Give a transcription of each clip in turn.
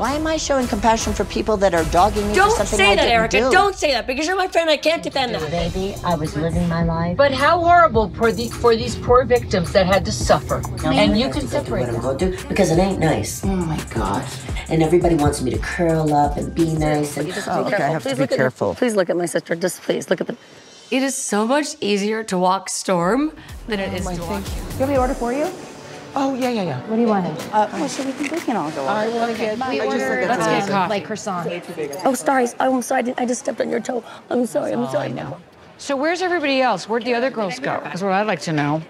Why am I showing compassion for people that are dogging me Don't for something say I that, didn't Erica. do? Don't say that because you're my friend. I can't defend that. Baby, I was living my life. But how horrible for the for these poor victims that had to suffer. And you can separate what I'm them. going through because it ain't nice. Oh my gosh. And everybody wants me to curl up and be nice. And Oh, okay, I have to be careful. Please look at my sister. Just please look at the. It is so much easier to walk Storm than it oh is to walk. You have the order for you? Oh, yeah, yeah, yeah. What do you want? Oh, so we can, we can all go I want to get, We I just ordered look at uh, the like croissant. Oh, sorry. I'm sorry. I, didn't, I just stepped on your toe. I'm sorry. I'm sorry. I know. So where's everybody else? Where'd the other girls go? That's what I'd like to know.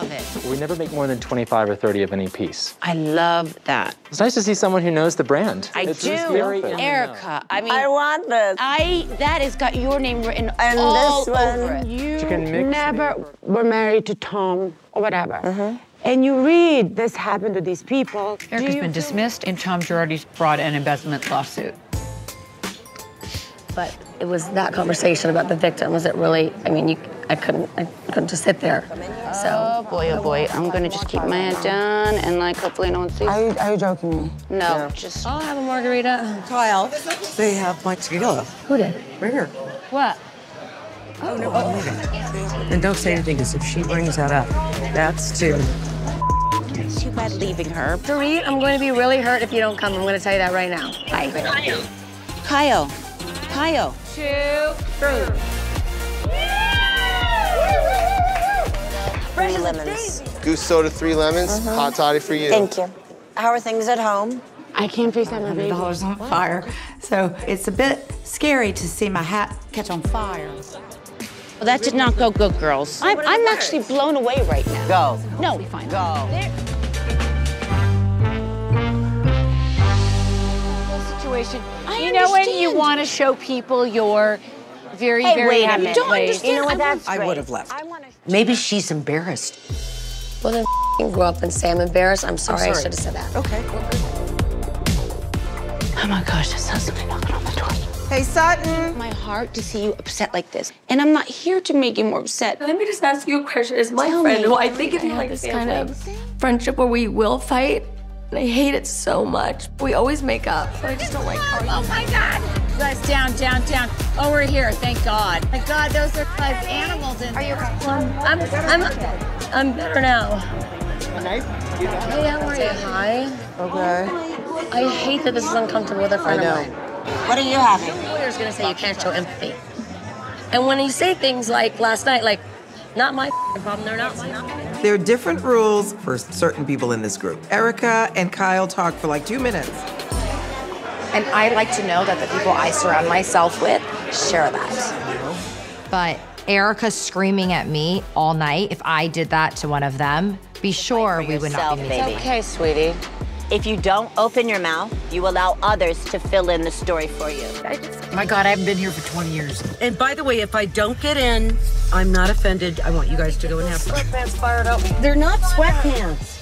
Love it. We never make more than 25 or 30 of any piece. I love that. It's nice to see someone who knows the brand. I it's do, just very in. Erica. I mean, I want this. I that has got your name written And all this one. over it. You can mix never were married to Tom or whatever. Uh-huh. And you read this happened to these people. do Erica's been dismissed and Tom Girardi's brought an embezzlement lawsuit. But it was that conversation about the victim. Was it really. I mean, you. I couldn't. I couldn't just sit there. So. Oh boy, oh boy. I'm gonna just keep my head down and like hopefully no one sees. Are you, are you joking me? no, just I'll have a margarita. Kyle, they have my tequila. Who did? Right here. What? Oh, no. Oh, and don't say anything, because if she brings that up, that's too. too bad leaving her. Dorit, I'm going to be really hurt if you don't come. I'm going to tell you that right now. Bye. Kyle, Kyle. Kyle. Two, Three lemons. Goose soda, three lemons, mm-hmm. hot toddy for you. Thank you. How are things at home? I can't FaceTime my baby. dollars on fire. So it's a bit scary to see my hat catch on fire. Well, that did not go good, girls. I'm, I'm actually blown away right now. Go. No, fine. Go. Situation. I you know when you want to show people your very, Hey, very wait happy minute. don't place. understand. You know what? I That's I would have left. I want to. Maybe she's embarrassed. Well, then f***ing grow up and say I'm embarrassed. I'm sorry. I sorry. should have said that. Okay. Oh my gosh, I saw somebody knocking on the door. Hey, Sutton. My heart to see you upset like this, and I'm not here to make you more upset. Let me just ask you a question. Is my Tell friend, me. who I think of you like this kind of friendship where we will fight, and I hate it so much. We always make up, but I just don't like arguing. Oh my God! Guys, down, down, down. Oh, we're here. Thank God. My God, those are five animals in there. I'm, I'm, I'm better now. Hey, how are you? Hi. Okay. I hate that this is uncomfortable with a friend I know. of mine. What are you having? The lawyer's gonna say you can't show empathy. And when you say things like last night, like, not my problem, they're not my problem. There are different rules for certain people in this group. Erica and Kyle talked for like two minutes. And I like to know that the people I surround myself with share that. But Erica screaming at me all night, if I did that to one of them, be sure we would not be yourself, meeting. baby. Okay, sweetie. If you don't open your mouth, you allow others to fill in the story for you. Oh my God, I haven't been here for 20 years. And by the way, if I don't get in, I'm not offended. I want you guys to go and have fun. Sweatpants fired up. They're not sweatpants.